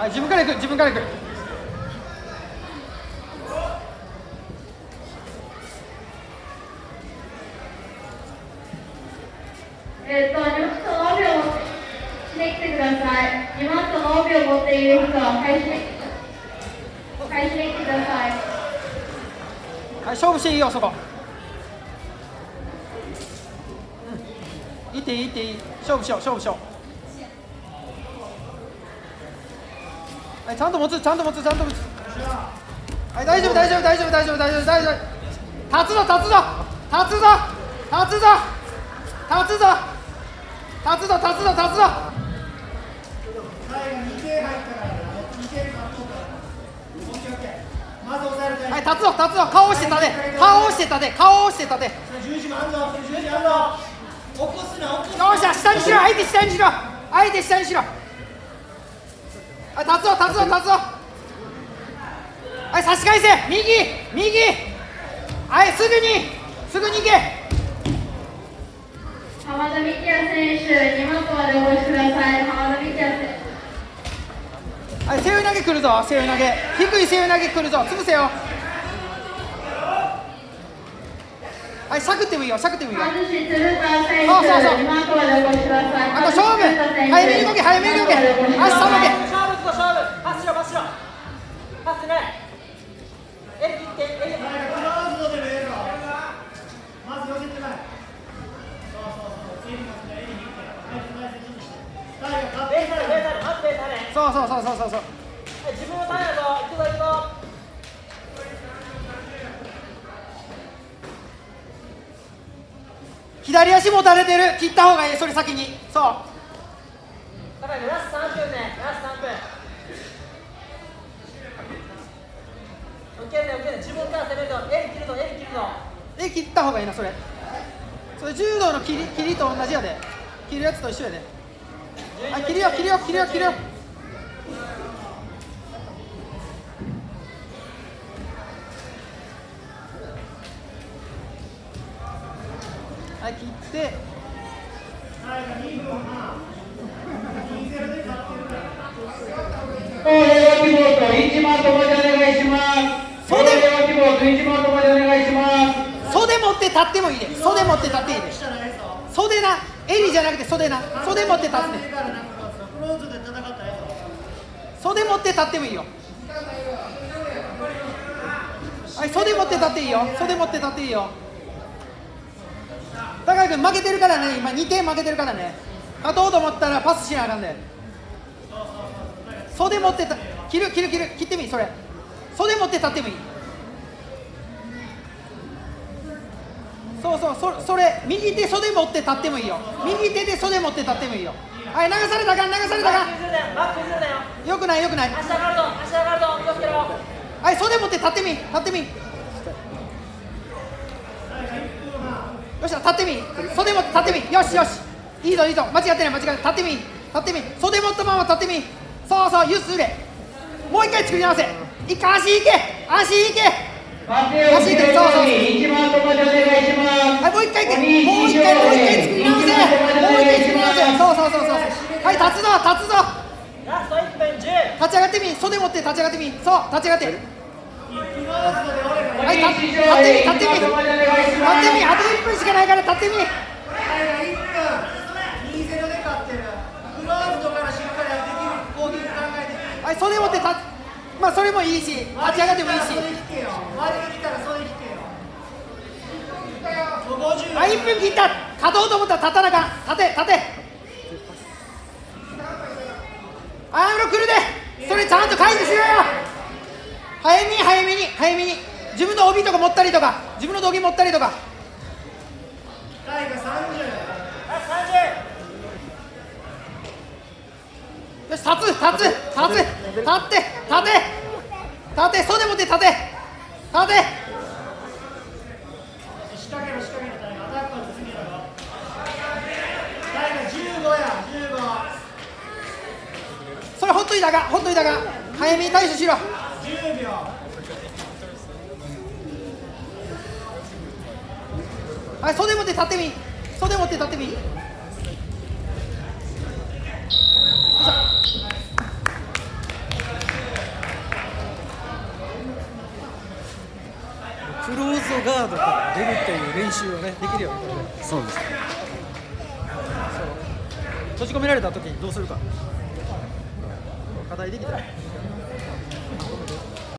はい自分から行く自分から行くえっと、2マット5秒してきてください。2マット5秒持っている人は開始開始してきてください。はい勝負していいよそこうんいっていいいっていい勝負しよう勝負しようはいちゃんと持つちゃんと持つちゃんと持つ。はい大丈夫大丈夫大丈夫大丈夫大丈夫大丈夫。立つぞ立つぞ立つぞ立つぞ立つぞ立つぞ立つぞ立つぞ。最後2点入ったから2点獲得オッケーオッケーまず押さえるタイはい立つぞ立つぞ。顔押して立て。顔押して立て。顔押して立て。よっしゃ下にしろ相手下にしろ。相手下にしろはい立つぞ立つぞ立つぞ。はい差し返せ。右右。はいすぐにすぐに行け。浜田幹也選手、2マットまでお越しください。浜田幹也選手。はい背負い投げ来るぞ背負い投げ。低い背負い投げ来るぞ潰せよ。はいしゃくってもいいよしゃくってもいいよ。そうそうそう。2マットまでお越しください。あと勝負。早めに動け早めに動け。足さばそうそうそうそうそう。そうはい自分のターンやぞ行くぞ行くぞ左足持たれてる。切った方がいいそれ先に。そう。だからねラスト3分ねラスト3分。オッケーねオッケーね。自分から攻めるぞ。襟切るぞ襟切るぞ。で切った方がいいなそれ。それ柔道の切り切りと同じやで。切るやつと一緒やで。はい切るよ切るよ切るよ切るよはい切って。タイが2分半2-0で勝ってるから両希望と一番友達お願いします。そうで両希望と一番。友達お願いします。袖持って立ってもいいで袖持って立っていいで袖な。襟じゃなくて袖な。袖持って立って。袖持って立ってもいいよ。はい袖持って立っていいよ。袖持って立っていいよ高井君負けてるからね。今2点負けてるからね。勝とうと思ったらパスしなあかんで。袖持ってた切る切る切る切ってみ。それ。袖持って立ってもいいそうそうそそれ右手袖持って立ってもいいよ。右手で袖持って立ってもいいよ。はい流されたかん流されたかん。バック崩れないバック崩れないよ。よくないよくない。はい袖持って立ってみ立ってみよっしゃ立ってみ。袖持って立ってみ。よしよし。いいぞいいぞ。間違ってない間違ってない。立ってみ。立ってみ。袖持ったまま立ってみ。そうそうゆすれもう一回作り直せ。一回足いけ。足いけ。待てよ、後ろに一番友達お願いします。はいもう一回いけもう一回もう一回作り直せ。もう一回作り直せ。そうそうそうそうはい立つぞ立つぞ。ラスト1分10立ち上がってみ。袖持って立ち上がってみ。そう立ち上がってはい立ってみ立ってみあと1分しかないから立ってみはい袖持って立つ。まあそれもいいし立ち上がってもいいし。それ引けよマジで来たらそれ引けよもう50はい、1分切った。勝とうと思ったら立たなか立て立て。アームロ来るで。それちゃんと解除しろよ。早め早めに自分の帯とか持ったりとか自分の道着持ったりとか。タイが30ラスト30よし立つ立つ立つ。立って立て。立て袖持って立て。立て。仕掛けろ仕掛けろタイがアタックの次だろタイが15や15それほっといたがほっといたが。早めに対処しろ。10秒はい袖持って立ってみ。袖持って立ってみ。クローズガードから出るっていう練習をねできるよねそうです。ね閉じ込められた時にどうするか。課題できた